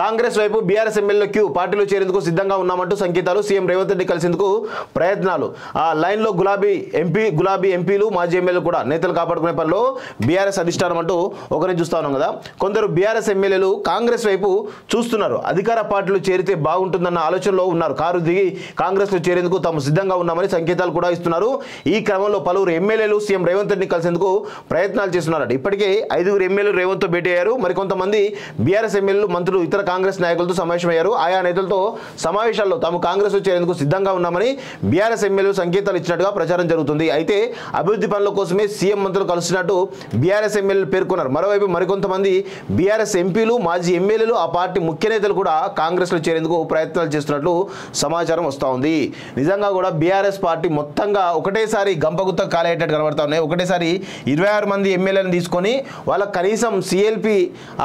కాంగ్రెస్ వైపు BRS MLA queue పార్టీలో చేరేందుకు సిద్ధంగా ఉన్నామంటూ సంకేతాలు సీఎం రేవంత్ రెడ్డి కలిసేందుకు ప్రయత్నాలు. ఆ లైన్లో గులాబీ ఎంపీ గులాబీ ఎంపీలు మాజీ ఎమ్మెల్యేలు కూడా నేతలు కాపాడుకునే పనిలో బీఆర్ఎస్ అధిష్టానం అంటూ ఒకరిని చూస్తా ఉన్నాం కదా. కొందరు బీఆర్ఎస్ ఎమ్మెల్యేలు కాంగ్రెస్ వైపు చూస్తున్నారు. అధికార పార్టీలు చేరితే బాగుంటుందన్న ఆలోచనలో ఉన్నారు. కారు దిగి కాంగ్రెస్లో చేరేందుకు తాము సిద్ధంగా ఉన్నామని సంకేతాలు కూడా ఇస్తున్నారు. ఈ క్రమంలో పలువురు ఎమ్మెల్యేలు సీఎం రేవంత్ రెడ్డిని కలిసేందుకు ప్రయత్నాలు చేస్తున్నారట. ఇప్పటికే ఐదుగురు ఎమ్మెల్యేలు రేవంత్తో భేటీ అయ్యారు. మరికొంతమంది బీఆర్ఎస్ ఎమ్మెల్యేలు మంత్రులు ఇతర కాంగ్రెస్ నాయకులతో సమావేశమయ్యారు. ఆయా నేతలతో సమావేశాల్లో తాము కాంగ్రెస్ చేరేందుకు సిద్ధంగా ఉన్నామని బీఆర్ఎస్ ఎమ్మెల్యేలు సంకేతాలు ఇచ్చినట్టుగా ప్రచారం జరుగుతుంది. అయితే అభివృద్ధి పనుల కోసమే సీఎం మంత్రులు కలిసినట్టు బీఆర్ఎస్ ఎమ్మెల్యేలు పేర్కొన్నారు. మరోవైపు మరికొంతమంది బీఆర్ఎస్ ఎంపీలు మాజీ ఎమ్మెల్యేలు ఆ పార్టీ ముఖ్య నేతలు కూడా కాంగ్రెస్లో చేరేందుకు ప్రయత్నాలు చేస్తున్నట్లు సమాచారం వస్తూ ఉంది. నిజంగా కూడా బీఆర్ఎస్ పార్టీ మొత్తంగా ఒకటేసారి గంపగుత్త కాలేటట్టు కనబడతా ఉన్నాయి. ఒకటేసారి ఇరవై ఆరు మంది ఎమ్మెల్యేలను తీసుకొని వాళ్ళ కనీసం సిఎల్పి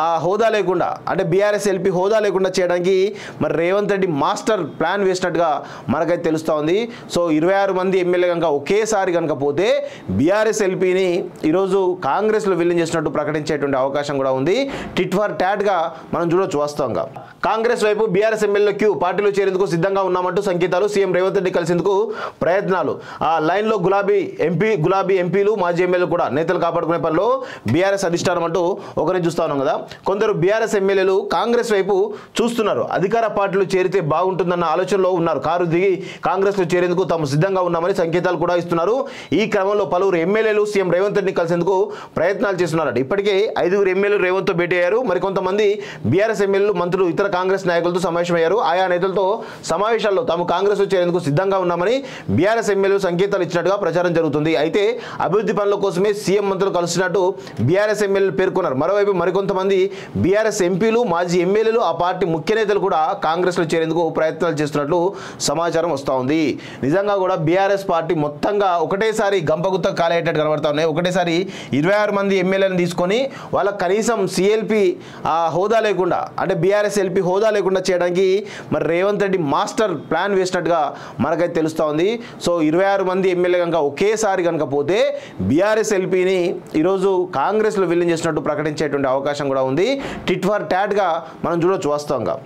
ఆ హోదా లేకుండా అంటే బీఆర్ఎస్ ఎల్పి హోదా లేకుండా చేయడానికి మరి రేవంత్ రెడ్డి మాస్టర్ ప్లాన్ వేసినట్టుగా మనకైతే తెలుస్తూ ఉంది. సో ఇరవై ఆరు మంది ఎమ్మెల్యే కనుక ఒకేసారి కనుక పోతే బీఆర్ఎస్ ఎల్పీని ఈరోజు కాంగ్రెస్లో విలీనం చేసినట్టు ప్రకటించేటువంటి అవకాశం కూడా ఉంది. టిట్ ఫర్ ట్యాట్గా మనం చూడొచ్చు వాస్తవంగా. కాంగ్రెస్ వైపు బీఆర్ఎస్ ఎమ్మెల్యే క్యూ పార్టీలో చేరేందుకు సిద్ధంగా ఉన్నామంటూ సంకేతాలు సీఎం రేవంత్ రెడ్డి కలిసేందుకు ప్రయత్నాలు. ఆ లైన్లో గులాబీ ఎంపీ గులాబీ ఎంపీలు మాజీ ఎమ్మెల్యేలు కూడా నేతలు కాపాడుకునే పనిలో బీఆర్ఎస్ అధిష్టానం అంటూ ఒకరిని చూస్తా ఉన్నాం కదా. కొందరు బీఆర్ఎస్ ఎమ్మెల్యేలు కాంగ్రెస్ వైపు చూస్తున్నారు. అధికార పార్టీలు చేరితే బాగుంటుందన్న ఆలోచనలో ఉన్నారు. కారు దిగి కాంగ్రెస్లో చేరేందుకు తాము సిద్ధంగా ఉన్నామని సంకేతాలు కూడా ఇస్తున్నారు. ఈ క్రమంలో పలువురు ఎమ్మెల్యేలు సీఎం రేవంత్ రెడ్డిని కలిసేందుకు ప్రయత్నాలు చేస్తున్నారట ఇప్పటికే ఐదుగురు ఎమ్మెల్యేలు రేవంత్తో భేటీ అయ్యారు. మరికొంతమంది బీఆర్ఎస్ ఎమ్మెల్యేలు మంత్రులు ఇతర కాంగ్రెస్ నాయకులతో సమావేశమయ్యారు. ఆయా నేతలతో సమావేశాల్లో తాము కాంగ్రెస్లో చేరేందుకు సిద్ధంగా ఉన్నామని బీఆర్ఎస్ ఎమ్మెల్యేలు సంకేతాలు ఇచ్చినట్టుగా ప్రచారం జరుగుతుంది. అయితే అభివృద్ధి పనుల కోసమే సీఎం మంత్రులు కలిసినట్టు బీఆర్ఎస్ ఎమ్మెల్యేలు పేర్కొన్నారు. మరోవైపు మరికొంతమంది బీఆర్ఎస్ ఎంపీలు మాజీ ఎమ్మెల్యే ఎమ్మెల్యేలు ఆ పార్టీ ముఖ్య నేతలు కూడా కాంగ్రెస్లో చేరేందుకు ప్రయత్నాలు చేస్తున్నట్లు సమాచారం వస్తూ ఉంది. నిజంగా కూడా బీఆర్ఎస్ పార్టీ మొత్తంగా ఒకటేసారి గంపగుత్త కాలేటట్టు కనబడతా ఉన్నాయి. ఒకటేసారి ఇరవై ఆరు మంది ఎమ్మెల్యేలను తీసుకొని వాళ్ళకి కనీసం సిఎల్పి ఆ హోదా లేకుండా అంటే బీఆర్ఎస్ ఎల్పి హోదా లేకుండా చేయడానికి మరి రేవంత్ రెడ్డి మాస్టర్ ప్లాన్ వేసినట్టుగా మనకైతే తెలుస్తూ ఉంది. సో ఇరవై ఆరు మంది ఎమ్మెల్యే కనుక ఒకేసారి కనుక పోతే బీఆర్ఎస్ ఎల్పీని ఈరోజు కాంగ్రెస్లో విలీనం చేసినట్టు ప్రకటించేటువంటి అవకాశం కూడా ఉంది. టిట్ ఫర్ ట్యాట్గా మనం 다른 줄은 좋았던가?